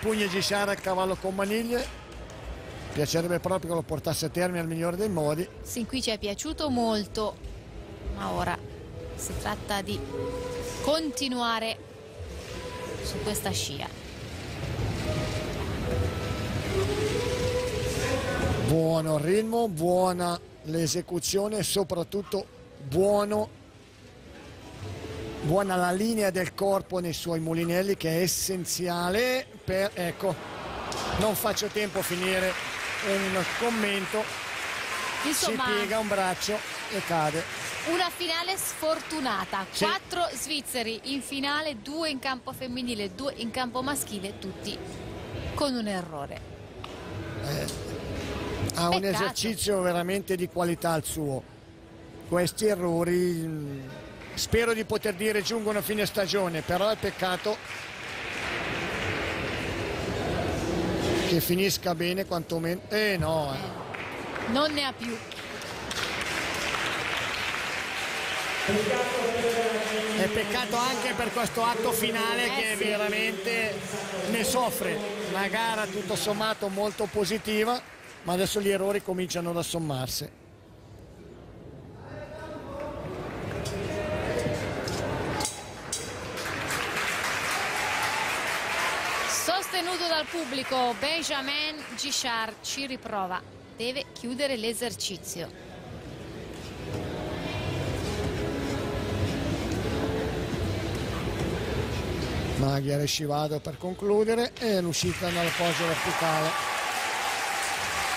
Pugni Gisciara al cavallo con maniglie. Piacerebbe proprio che lo portasse a termine al migliore dei modi. Sin qui ci è piaciuto molto, ma ora si tratta di continuare su questa scia. Buono il ritmo, buona l'esecuzione e soprattutto buono, buona la linea del corpo nei suoi mulinelli che è essenziale per, ecco, non faccio tempo a finire un commento, Insomma, si piega un braccio e cade. una finale sfortunata. Sì. Quattro svizzeri in finale, due in campo femminile, due in campo maschile, tutti con un errore. Ha un esercizio veramente di qualità il suo. Questi errori mh, spero di poter dire giungono a fine stagione, però è peccato che finisca bene quantomeno. Eh no, eh. Non ne ha più. è peccato anche per questo atto finale Eh che sì. veramente ne soffre. Una gara tutto sommato molto positiva, ma adesso gli errori cominciano ad assommarsi. Sostenuto dal pubblico, Benjamin Gishard ci riprova. Deve chiudere l'esercizio. Maglia Rescivado per concludere e l'uscita nella posa verticale.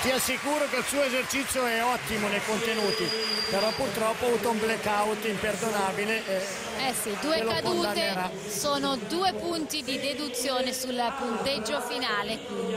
Ti assicuro che il suo esercizio è ottimo nei contenuti, però purtroppo ha avuto un blackout imperdonabile. Eh sì, due cadute sono due punti di deduzione sul punteggio finale, quindi